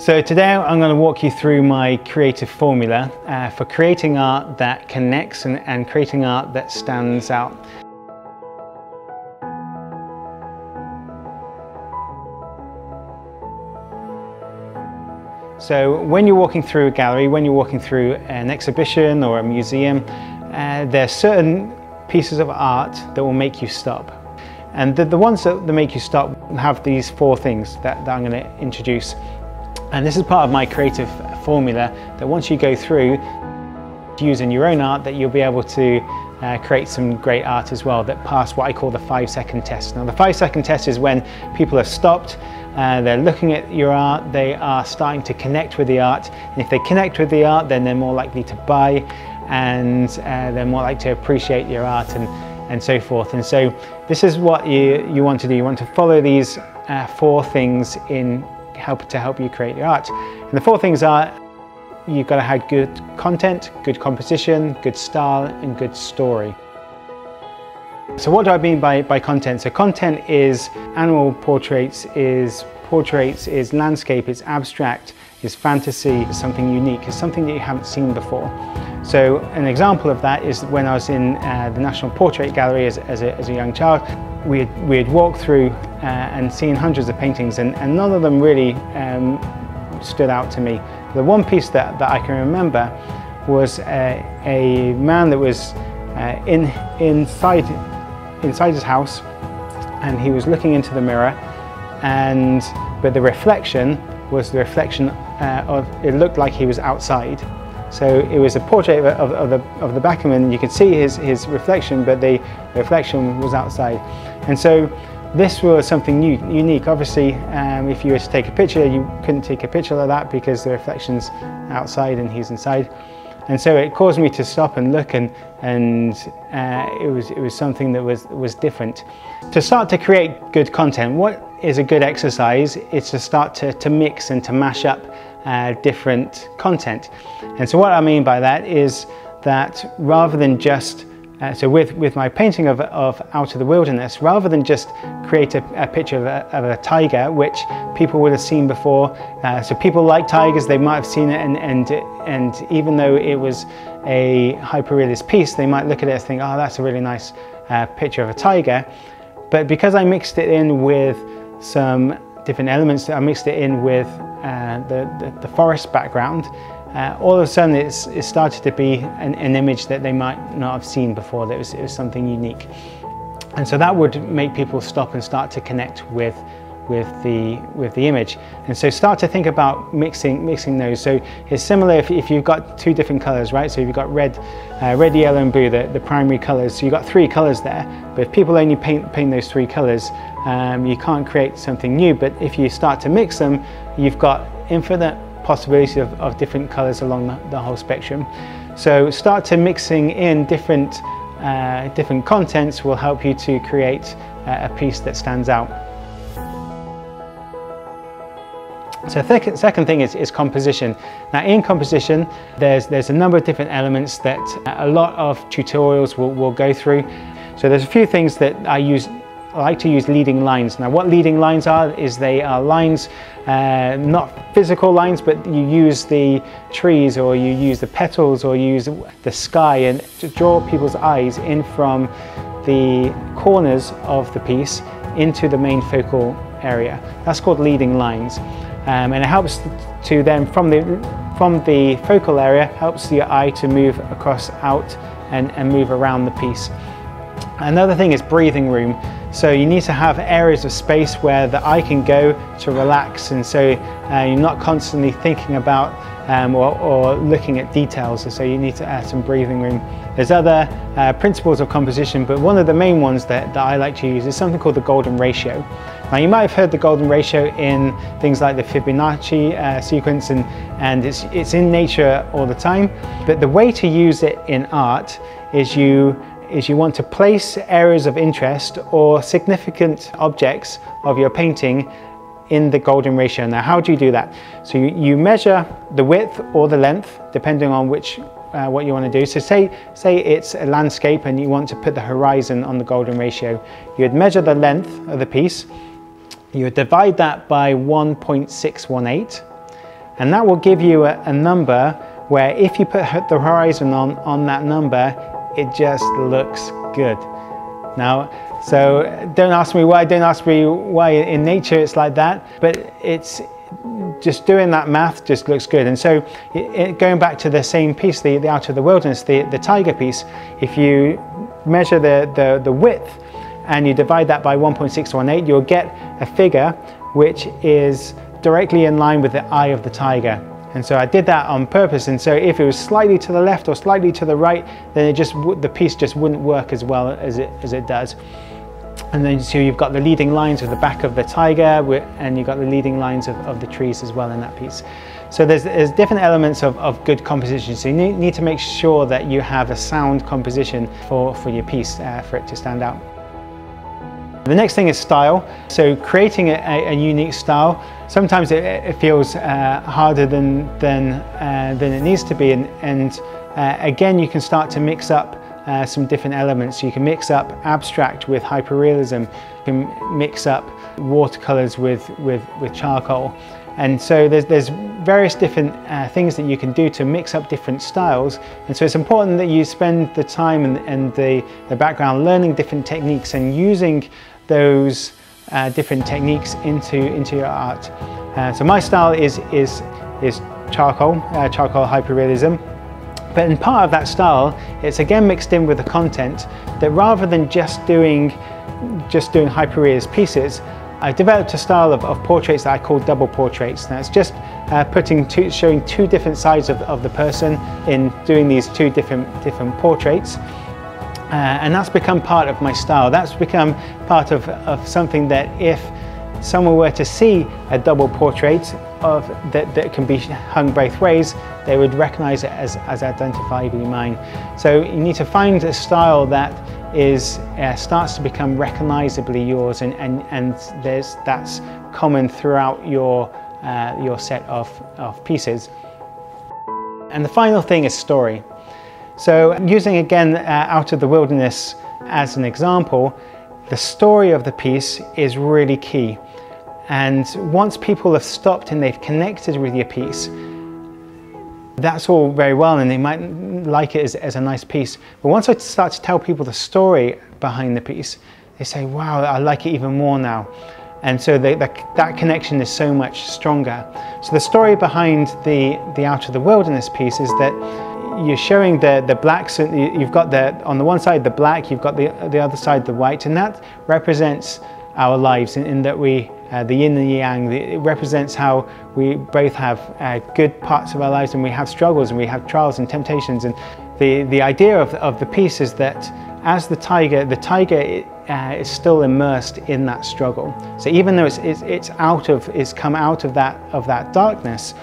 So today I'm going to walk you through my creative formula uh, for creating art that connects and, and creating art that stands out. So when you're walking through a gallery, when you're walking through an exhibition or a museum, uh, there are certain pieces of art that will make you stop. And the, the ones that, make you stop have these four things that, that I'm going to introduce. And this is part of my creative formula that once you go through, using your own art, that you'll be able to uh, create some great art as well that pass what I call the five second test. Now the five second test is when people have stopped, uh, they're looking at your art, they are starting to connect with the art. And if they connect with the art, then they're more likely to buy and uh, they're more likely to appreciate your art and, and so forth. And so this is what you, you want to do. You want to follow these uh, four things in help to help you create your art. And the four things are you've got to have good content, good composition, good style and good story. So what do I mean by, by content? So content is animal portraits, is portraits, is landscape, is abstract, is fantasy, is something unique, is something that you haven't seen before. So an example of that is when I was in uh, the National Portrait Gallery as, as, a, as a young child, we had, we had walked through uh, and seen hundreds of paintings and, and none of them really um, stood out to me. The one piece that, that I can remember was a, a man that was uh, in, inside, inside his house and he was looking into the mirror and but the reflection was the reflection uh, of it looked like he was outside so it was a portrait of, of, the, of the back of him and you could see his, his reflection but the reflection was outside and so this was something new, unique. Obviously, um, if you were to take a picture, you couldn't take a picture like that because the reflection's outside and he's inside. And so it caused me to stop and look and, and uh, it, was, it was something that was, was different. To start to create good content, what is a good exercise is to start to, to mix and to mash up uh, different content. And so what I mean by that is that rather than just uh, so with, with my painting of, of Out of the Wilderness, rather than just create a, a picture of a, of a, tiger, which people would have seen before, uh, so people like tigers, they might have seen it, and, and, and even though it was a hyper-realist piece, they might look at it and think, oh, that's a really nice uh, picture of a tiger. But because I mixed it in with some different elements, that I mixed it in with uh, the, the, the forest background, uh, all of a sudden it's, it started to be an, an, image that they might not have seen before, that it was, it was something unique. And so that would make people stop and start to connect with with the with the image. And so start to think about mixing mixing those. So it's similar if, if you've got two different colors right? So you've got red uh, red yellow and blue the, the primary colors. So you've got three colors there. But if people only paint paint those three colors um, you can't create something new but if you start to mix them you've got infinite possibilities of, of different colors along the, the, whole spectrum. So start to mixing in different, uh, different contents will help you to create uh, a piece that stands out. So the second thing is, is, composition. Now in composition, there's, there's a number of different elements that a lot of tutorials will, will go through. So there's a few things that I use I like to use leading lines. Now what leading lines are is they are lines, uh, not physical lines, but you use the trees or you use the petals or you use the sky and to draw people's eyes in from the corners of the piece into the main focal area. That's called leading lines. Um, and it helps to then from the from the focal area helps your eye to move across out and, and move around the piece. Another thing is breathing room. So you need to have areas of space where the eye can go to relax and so uh, you're not constantly thinking about um, or, or, looking at details so you need to add some breathing room. There's other uh, principles of composition but one of the main ones that, that I like to use is something called the golden ratio. Now you might have heard the golden ratio in things like the Fibonacci uh, sequence and, and it's, it's in nature all the time but the way to use it in art is you is you want to place areas of interest or significant objects of your painting in the golden ratio. Now how do you do that? So you, you measure the width or the length depending on which uh, what you want to do. So say, say it's a landscape and you want to put the horizon on the golden ratio. You would measure the length of the piece, you would divide that by 1.618 And that will give you a, a number where if you put the horizon on, on that number, it just looks good. Now, so don't ask me why, don't ask me why in nature it's like that, but it's just doing that math just looks good. And so it, going back to the same piece, the, the Out of the Wilderness, the, the tiger piece, if you measure the, the, the width and you divide that by 1.618, you'll get a figure which is directly in line with the eye of the tiger. And so I did that on purpose. And so if it was slightly to the left or slightly to the right, then it just the piece just wouldn't work as well as it, as it does. And then so you've got the leading lines of the back of the tiger and you've got the leading lines of, of the trees as well in that piece. So there's, there's different elements of, of good composition. So you need, need, to make sure that you have a sound composition for, for your piece uh, for it to stand out. The next thing is style. So creating a, a, unique style, sometimes it, it feels uh, harder than, than, uh, than it needs to be. And, and uh, again, you can start to mix up uh, some different elements. You can mix up abstract with hyperrealism. You can mix up watercolors with, with, with charcoal. And so there's, there's various different uh, things that you can do to mix up different styles. And so it's important that you spend the time and, and the, the background learning different techniques and using those uh, different techniques into, into your art. Uh, so my style is, is, is charcoal, uh, charcoal hyperrealism. But in part of that style, it's again mixed in with the content that rather than just doing just doing hyperrealist pieces, I developed a style of, of, portraits that I call double portraits. That's just uh, putting two, showing two different sides of, of, the person in doing these two different, different portraits. Uh, and that's become part of my style. That's become part of, of something that if someone were to see a double portrait of that, that can be hung both ways, they would recognize it as, as identifiably mine. So you need to find a style that is uh, starts to become recognizably yours and, and, and there's, that's common throughout your, uh, your set of, of pieces. And the final thing is story. So using again uh, Out of the Wilderness as an example, the story of the piece is really key. And once people have stopped and they've connected with your piece, that's all very well and they might like it as, as, a nice piece. But once I start to tell people the story behind the piece, they say, wow, I like it even more now. And so they, the, that connection is so much stronger. So the story behind the, the Out of the Wilderness piece is that you're showing the, the blacks, you've got the, on the one side the black, you've got the, the other side the white, and that represents our lives in, in that we, uh, the yin and yang, it represents how we both have uh, good parts of our lives and we have struggles and we have trials and temptations. And the, the idea of, of the piece is that as the tiger, the tiger uh, is still immersed in that struggle. So even though it's, it's, it's out of, it's come out of that, of that darkness,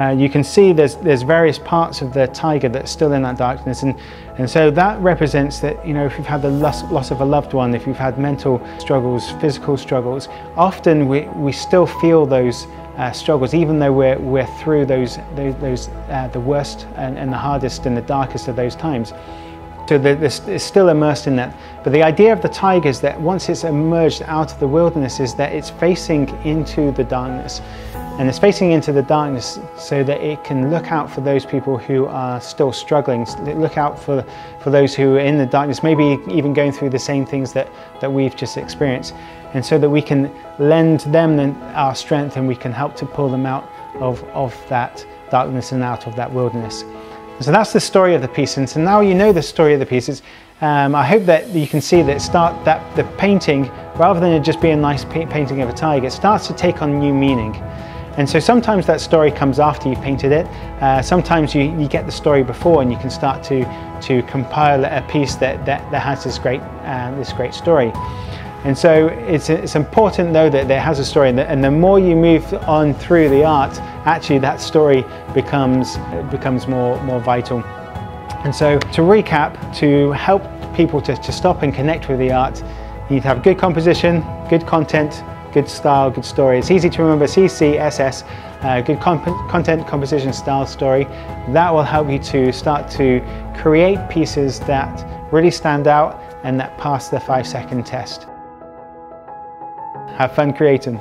uh, you can see there's, there's various parts of the tiger that's still in that darkness and, and so that represents that you know if you've had the loss, loss of a loved one, if you've had mental struggles, physical struggles, often we, we still feel those uh, struggles even though we're, we're through those, those, those uh, the worst and, and the hardest and the darkest of those times. So it's still immersed in that. But the idea of the tiger is that once it's emerged out of the wilderness is that it's facing into the darkness. And it's facing into the darkness so that it can look out for those people who are still struggling, look out for, for those who are in the darkness, maybe even going through the same things that, that we've just experienced. And so that we can lend them our strength and we can help to pull them out of, of that darkness and out of that wilderness. so that's the story of the piece. And so now you know the story of the pieces. Um, I hope that you can see that start that the painting, rather than it just being a nice painting of a tiger, it starts to take on new meaning. And so sometimes that story comes after you've painted it. Uh, sometimes you, you get the story before and you can start to, to compile a piece that, that, that has this great, uh, this great story. And so it's, it's important though that it has a story and the, and the more you move on through the art, actually that story becomes, becomes more, more vital. And so to recap, to help people to, to stop and connect with the art, you need to have good composition, good content, good style, good story. It's easy to remember CCSS, uh, good comp content, composition, style, story. That will help you to start to create pieces that really stand out and that pass the five second test. Have fun creating.